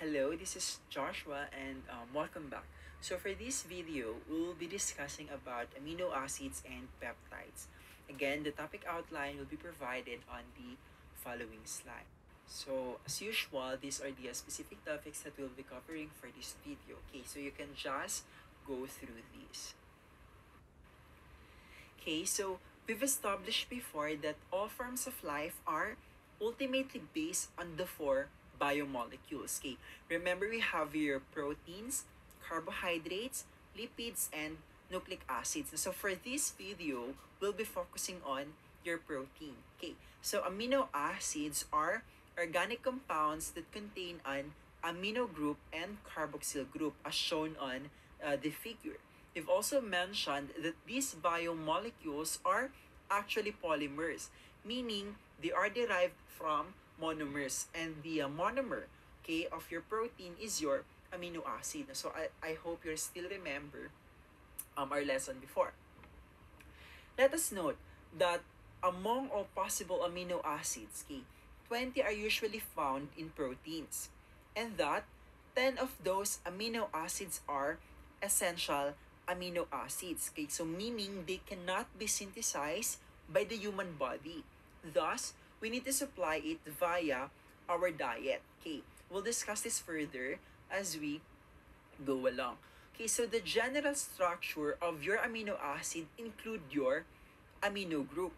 Hello, this is Joshua and um, welcome back. So for this video, we'll be discussing about amino acids and peptides. Again, the topic outline will be provided on the following slide. So as usual, these are the specific topics that we'll be covering for this video. Okay, so you can just go through these. Okay, so we've established before that all forms of life are ultimately based on the four biomolecules. Okay, remember we have your proteins, carbohydrates, lipids, and nucleic acids. So for this video, we'll be focusing on your protein. Okay, so amino acids are organic compounds that contain an amino group and carboxyl group as shown on uh, the figure. We've also mentioned that these biomolecules are actually polymers, meaning they are derived from monomers and the uh, monomer okay of your protein is your amino acid. So i, I hope you still remember um, our lesson before. Let us note that among all possible amino acids okay 20 are usually found in proteins and that 10 of those amino acids are essential amino acids okay so meaning they cannot be synthesized by the human body. Thus we need to supply it via our diet. Okay, we'll discuss this further as we go along. Okay, so the general structure of your amino acid include your amino group.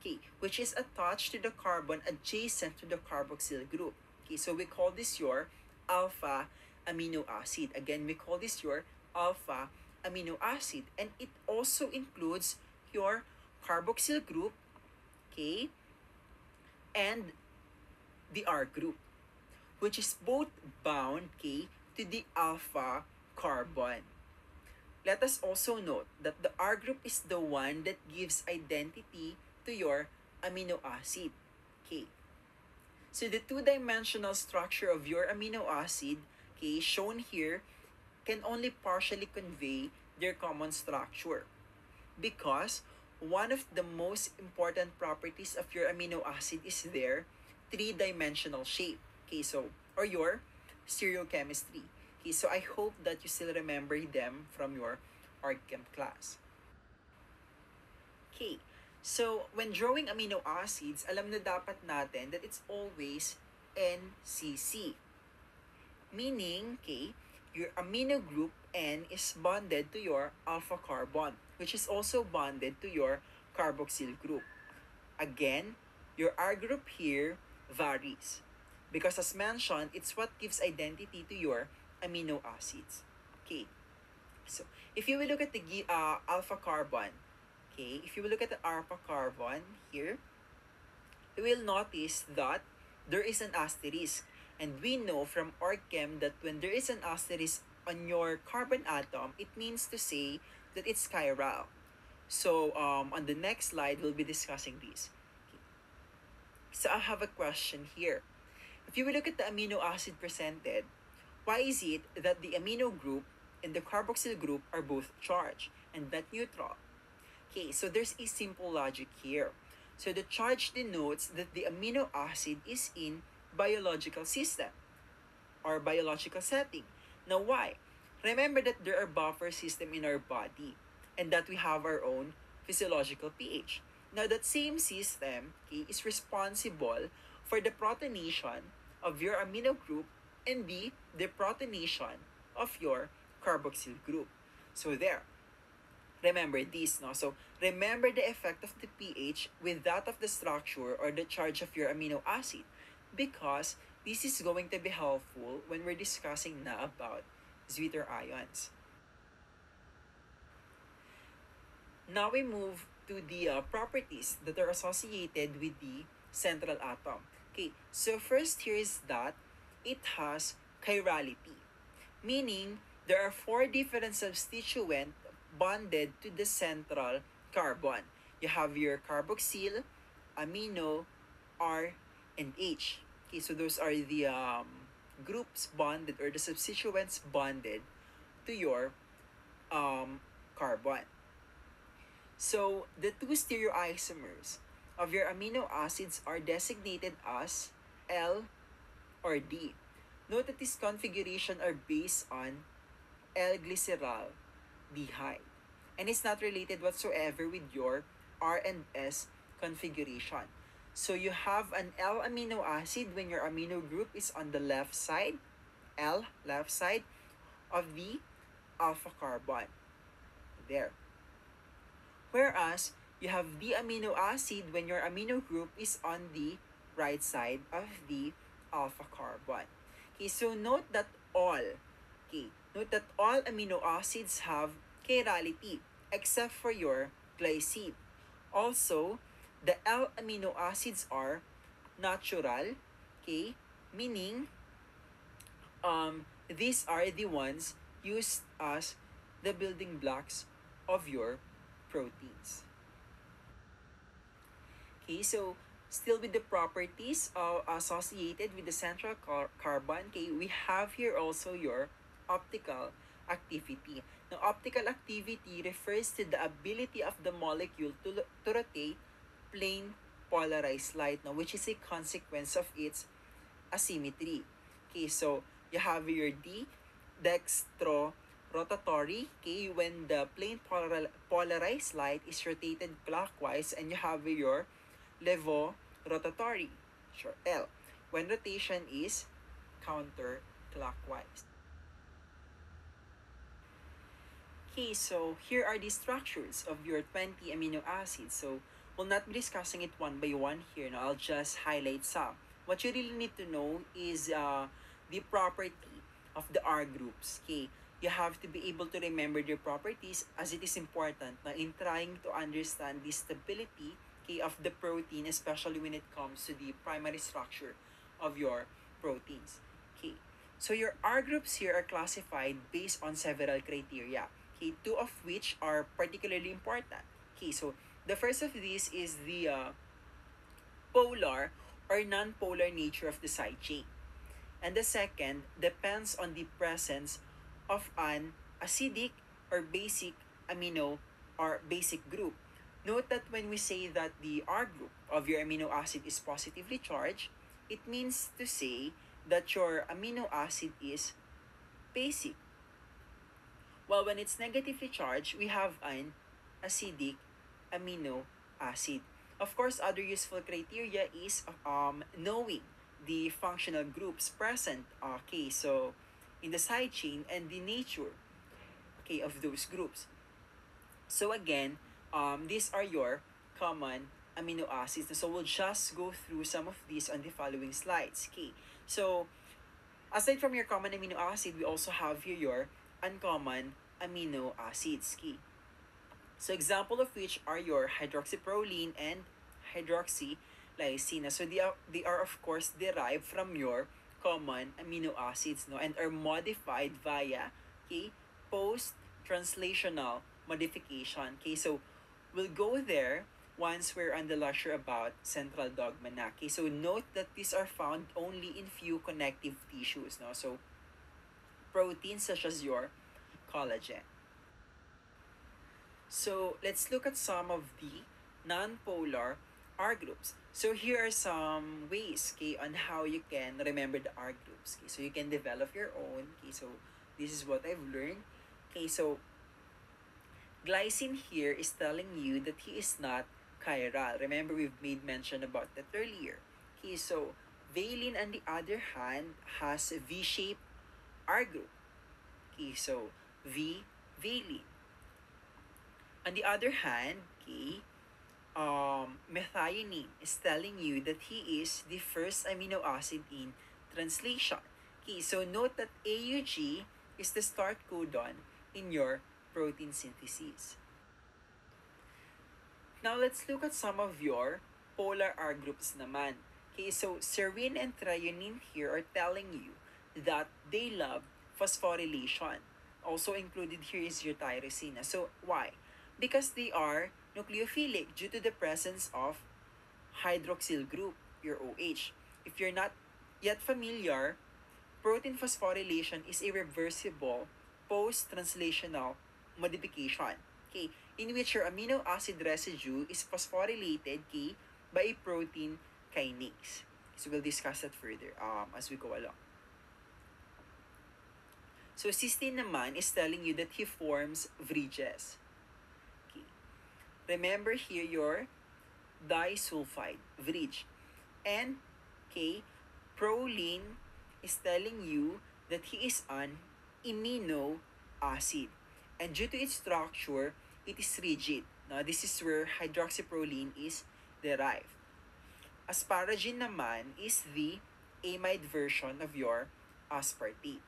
Okay, which is attached to the carbon adjacent to the carboxyl group. Okay, so we call this your alpha amino acid. Again, we call this your alpha amino acid. And it also includes your carboxyl group, okay, and the R group, which is both bound K to the alpha carbon. Let us also note that the R group is the one that gives identity to your amino acid, K. So the two-dimensional structure of your amino acid, K, shown here, can only partially convey their common structure because one of the most important properties of your amino acid is their three-dimensional shape. Okay, so, or your stereochemistry. Okay, so I hope that you still remember them from your Chem class. Okay, so when drawing amino acids, alam na dapat natin that it's always NCC. Meaning, okay, your amino group N is bonded to your alpha carbon which is also bonded to your carboxyl group. Again, your R group here varies because as mentioned, it's what gives identity to your amino acids. Okay, so if you will look at the uh, alpha carbon, okay, if you will look at the alpha carbon here, you will notice that there is an asterisk. And we know from OrgChem that when there is an asterisk on your carbon atom, it means to say that it's chiral. So um, on the next slide, we'll be discussing these. So I have a question here. If you will look at the amino acid presented, why is it that the amino group and the carboxyl group are both charged and not neutral? Okay, so there's a simple logic here. So the charge denotes that the amino acid is in biological system or biological setting. Now why? Remember that there are buffer system in our body and that we have our own physiological pH. Now that same system okay, is responsible for the protonation of your amino group and the deprotonation of your carboxyl group. So there. Remember this, no? So remember the effect of the pH with that of the structure or the charge of your amino acid because this is going to be helpful when we're discussing na about Zwitter ions. Now we move to the uh, properties that are associated with the central atom. Okay, so first here is that it has chirality, meaning there are four different substituents bonded to the central carbon. You have your carboxyl, amino, R, and H. Okay, so those are the um, groups bonded or the substituents bonded to your um, carbon. So the two stereoisomers of your amino acids are designated as L or D. Note that this configuration are based on L-glycerol dehyde. And it's not related whatsoever with your R and S configuration. So you have an L amino acid when your amino group is on the left side, L, left side of the alpha carbon. There. Whereas, you have the amino acid when your amino group is on the right side of the alpha carbon. Okay, so note that all, okay, note that all amino acids have chirality except for your glycine. Also, the L amino acids are natural, okay, meaning um, these are the ones used as the building blocks of your proteins. Okay, so still with the properties uh, associated with the central car- carbon, okay, we have here also your optical activity. Now, optical activity refers to the ability of the molecule to, to rotate plane polarized light, now, which is a consequence of its asymmetry. Okay, so you have your D, dextro rotatory, okay, when the plane polar- polarized light is rotated clockwise, and you have your levo rotatory, sure, L, when rotation is counterclockwise. Okay, so here are the structures of your 20 amino acids. So, we'll not be discussing it one by one here. No? I'll just highlight some. What you really need to know is uh, the property of the R groups. Okay, you have to be able to remember their properties as it is important na in trying to understand the stability okay, of the protein, especially when it comes to the primary structure of your proteins. Okay, so your R groups here are classified based on several criteria. Okay, two of which are particularly important. Okay, so the first of these is the uh, polar or non-polar nature of the side chain. And the second depends on the presence of an acidic or basic amino or basic group. Note that when we say that the R group of your amino acid is positively charged, it means to say that your amino acid is basic. While when it's negatively charged, we have an acidic amino acid. Of course, other useful criteria is um, knowing the functional groups present, okay, so in the side chain and the nature, okay, of those groups. So again, um, these are your common amino acids. So we'll just go through some of these on the following slides, okay. So aside from your common amino acid, we also have here your uncommon amino acids, okay. So example of which are your hydroxyproline and hydroxylysine. So they are, they are of course derived from your common amino acids no and are modified via okay post translational modification. Okay, so we'll go there once we're on the lecture about central dogma na. Okay, so note that these are found only in few connective tissues. No? So proteins such as your collagen. So let's look at some of the non-polar R groups. So here are some ways okay, on how you can remember the R groups. Okay, so you can develop your own. Okay, so this is what I've learned. Okay, so glycine here is telling you that he is not chiral. Remember, we've made mention about that earlier. Okay, so valine on the other hand has a V-shaped R group. Okay, so V, valine. On the other hand, okay, um, methionine is telling you that he is the first amino acid in translation. Okay, so note that AUG is the start codon in your protein synthesis. Now let's look at some of your polar R groups naman. Okay, so serine and threonine here are telling you that they love phosphorylation. Also included here is your tyrosine. So why? Because they are nucleophilic due to the presence of hydroxyl group, your OH. If you're not yet familiar, protein phosphorylation is a reversible post-translational modification, okay, in which your amino acid residue is phosphorylated, okay, by a protein kinase. So we'll discuss that further um, as we go along. So cysteine naman is telling you that he forms bridges. Remember here your disulfide bridge. And okay, proline is telling you that he is an amino acid. And due to its structure, it is rigid. Now, this is where hydroxyproline is derived. Asparagine naman is the amide version of your aspartate.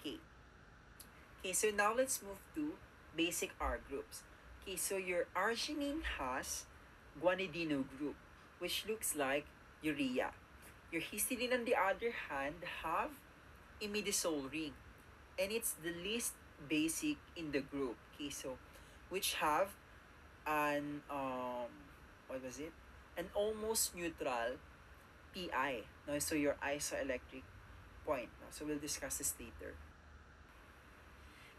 Okay. Okay, so now let's move to basic R groups. Okay, so your arginine has guanidino group, which looks like urea. Your histidine on the other hand have imidazole ring, and it's the least basic in the group. Okay, so which have an um what was it? An almost neutral PI. No, so your isoelectric point. So we'll discuss this later.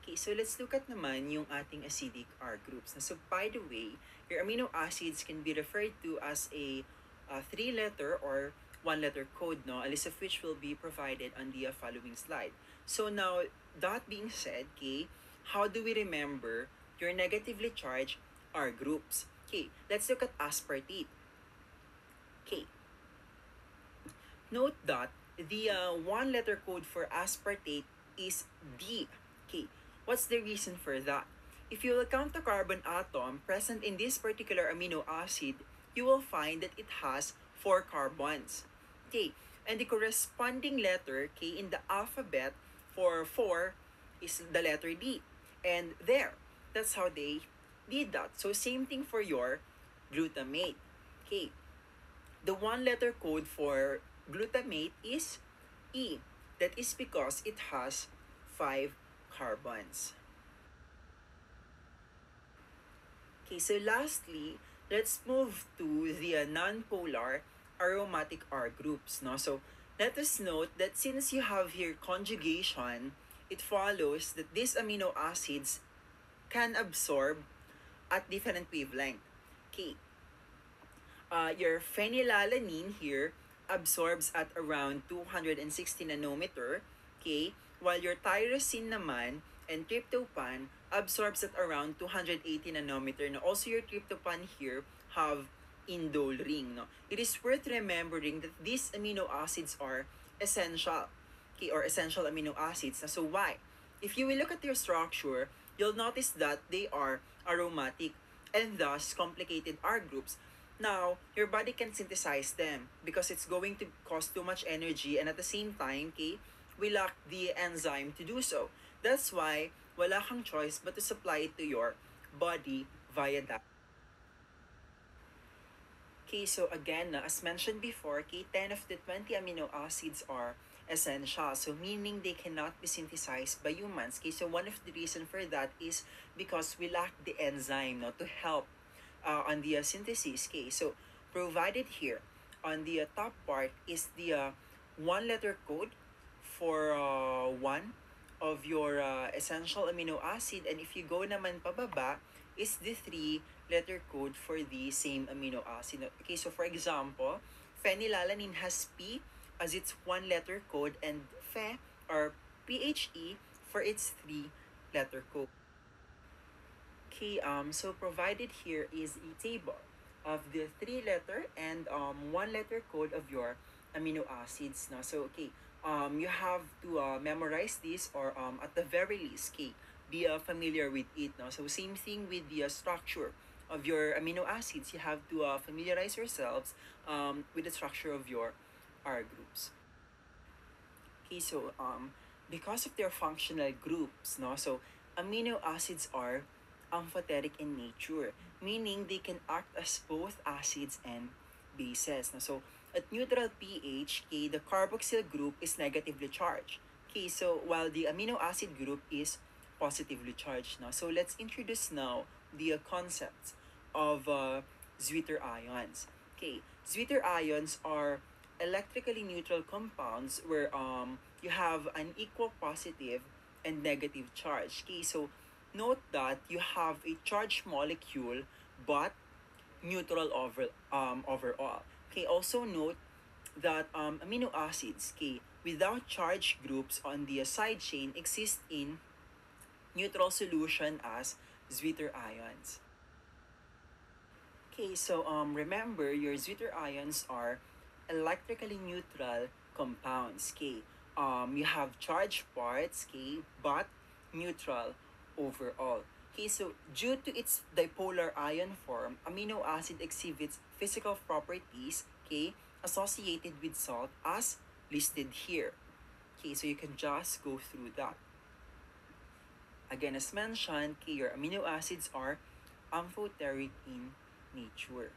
Okay, so let's look at naman yung ating acidic R groups. So by the way, your amino acids can be referred to as a uh, three-letter or one-letter code, no? A list of which will be provided on the uh, following slide. So now, that being said, okay, how do we remember your negatively charged R groups? Okay, let's look at aspartate. Okay. Note that the uh, one-letter code for aspartate is D. Okay, What's the reason for that? If you will count the carbon atom present in this particular amino acid, you will find that it has four carbons. Okay, and the corresponding letter K in the alphabet for 4 is the letter D. And there, that's how they did that. So same thing for your glutamate. Okay, the one letter code for glutamate is E. That is because it has 5 carbons. Okay, so lastly, let's move to the uh, non-polar aromatic R groups. No? So let us note that since you have here conjugation, it follows that these amino acids can absorb at different wavelength. Okay. Uh, your phenylalanine here absorbs at around 260 nanometer. Okay while your tyrosine naman and tryptophan absorbs at around 280 nanometer. Now, also your tryptophan here have indole ring. No? It is worth remembering that these amino acids are essential, okay, or essential amino acids. So why? If you will look at their structure, you'll notice that they are aromatic and thus complicated R groups. Now, your body can synthesize them because it's going to cost too much energy and at the same time, okay, we lack the enzyme to do so. That's why wala kang choice but to supply it to your body via that. Okay, so again, as mentioned before, okay, 10 of the 20 amino acids are essential. So meaning they cannot be synthesized by humans. Okay, so one of the reason for that is because we lack the enzyme no, to help uh, on the uh, synthesis. Okay, so provided here on the uh, top part is the uh, one letter code for uh, one of your uh, essential amino acid and if you go naman pababa is the three letter code for the same amino acid. Okay, so for example, phenylalanine has P as its one letter code and Phe or PHE for its three letter code. Okay, um, so provided here is a table of the three letter and um, one letter code of your amino acids. Now, So, okay, um, you have to uh, memorize this or um, at the very least, okay, be uh, familiar with it. No? So same thing with the uh, structure of your amino acids. You have to uh, familiarize yourselves um, with the structure of your R groups. Okay, so um, because of their functional groups, no, so amino acids are amphoteric in nature, meaning they can act as both acids and bases. No? So at neutral pH, okay, the carboxyl group is negatively charged. Okay, so while the amino acid group is positively charged now. So let's introduce now the uh, concepts of uh, Zwitter ions. Okay, Zwitter ions are electrically neutral compounds where um, you have an equal positive and negative charge. Okay, so note that you have a charged molecule but neutral over um, overall. Okay, also note that um, amino acids, okay, without charge groups on the side chain exist in neutral solution as Zwitter ions. Okay, so um, remember your Zwitter ions are electrically neutral compounds. Okay, um, you have charged parts. Okay, but neutral overall. Okay, so due to its dipolar ion form, amino acid exhibits physical properties, okay, associated with salt as listed here. Okay, so you can just go through that. Again, as mentioned, okay, your amino acids are amphoteric in nature.